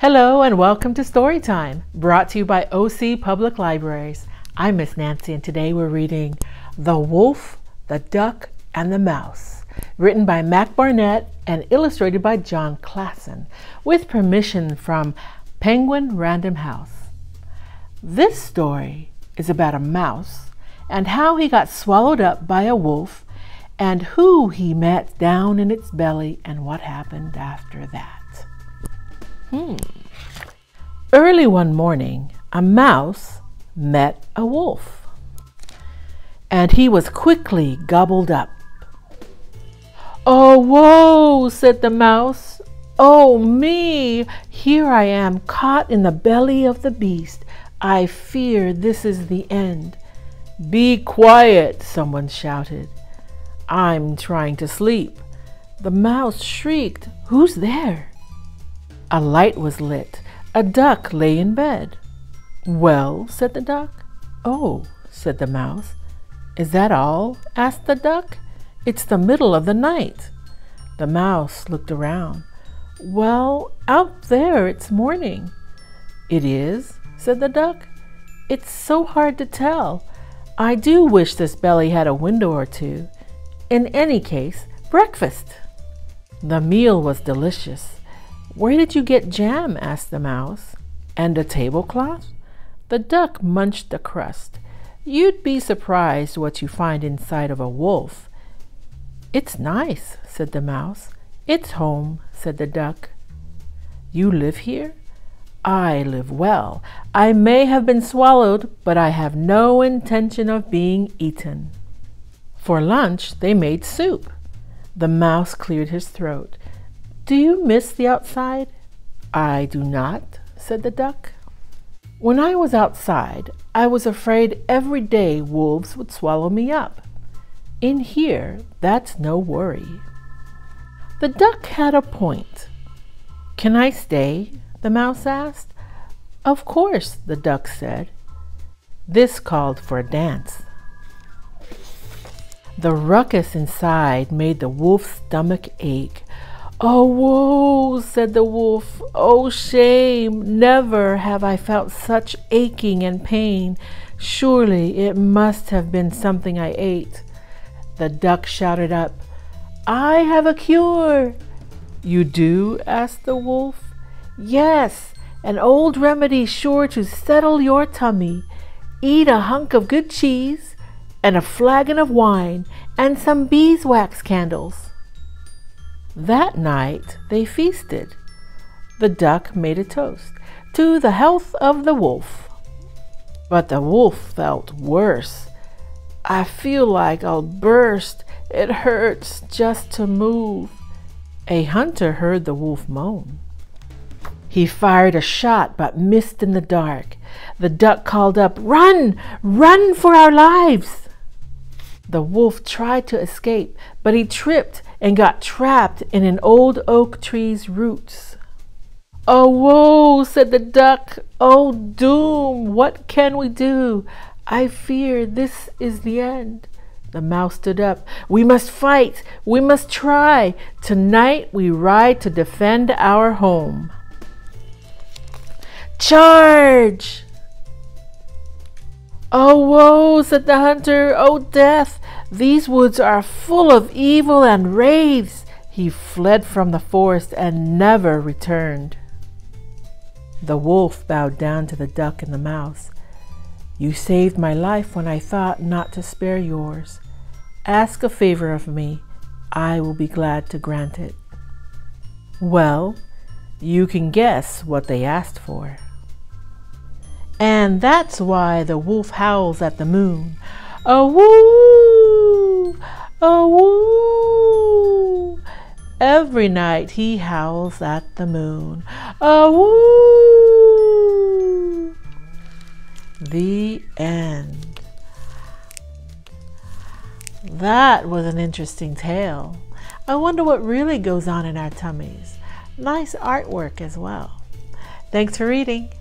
Hello and welcome to Storytime, brought to you by OC Public Libraries. I'm Miss Nancy and today we're reading The Wolf, the Duck, and the Mouse, written by Mac Barnett and illustrated by Jon Klassen, with permission from Penguin Random House. This story is about a mouse and how he got swallowed up by a wolf and who he met down in its belly and what happened after that. Hmm. Early one morning, a mouse met a wolf, and he was quickly gobbled up. Oh, whoa, said the mouse. Oh, me! Here I am caught in the belly of the beast. I fear this is the end. Be quiet, someone shouted. I'm trying to sleep. The mouse shrieked, Who's there? A light was lit. A duck lay in bed. Well, said the duck. Oh, said the mouse. Is that all? asked the duck. It's the middle of the night. The mouse looked around. Well, out there it's morning. It is, said the duck. It's so hard to tell. I do wish this belly had a window or two. In any case, breakfast. The meal was delicious. Where did you get jam? asked the mouse. And a tablecloth? The duck munched the crust. You'd be surprised what you find inside of a wolf. It's nice, said the mouse. It's home, said the duck. You live here? I live well. I may have been swallowed, but I have no intention of being eaten. For lunch, they made soup. The mouse cleared his throat. Do you miss the outside? I do not, said the duck. When I was outside, I was afraid every day wolves would swallow me up. In here, that's no worry. The duck had a point. Can I stay? the mouse asked. Of course, the duck said. This called for a dance. The ruckus inside made the wolf's stomach ache. Oh, woe, said the wolf. Oh, shame. Never have I felt such aching and pain. Surely it must have been something I ate. The duck shouted up, I have a cure. You do? asked the wolf. Yes, an old remedy sure to settle your tummy. Eat a hunk of good cheese and a flagon of wine and some beeswax candles. That night they feasted. The duck made a toast to the health of the wolf. But the wolf felt worse. I feel like I'll burst. It hurts just to move. A hunter heard the wolf moan. He fired a shot but missed in the dark. The duck called up, Run! Run for our lives! The wolf tried to escape, but he tripped and got trapped in an old oak tree's roots. Oh, woe, said the duck. Oh, doom, what can we do? I fear this is the end. The mouse stood up. We must fight. We must try. Tonight we ride to defend our home. Charge! Oh, woe, said the hunter. Oh, death! These woods are full of evil and wraiths. He fled from the forest and never returned. The wolf bowed down to the duck and the mouse. You saved my life when I thought not to spare yours. Ask a favor of me. I will be glad to grant it. Well, you can guess what they asked for. And that's why the wolf howls at the moon. A woo! Woo! Every night he howls at the moon. Woo! The end. That was an interesting tale. I wonder what really goes on in our tummies. Nice artwork as well. Thanks for reading.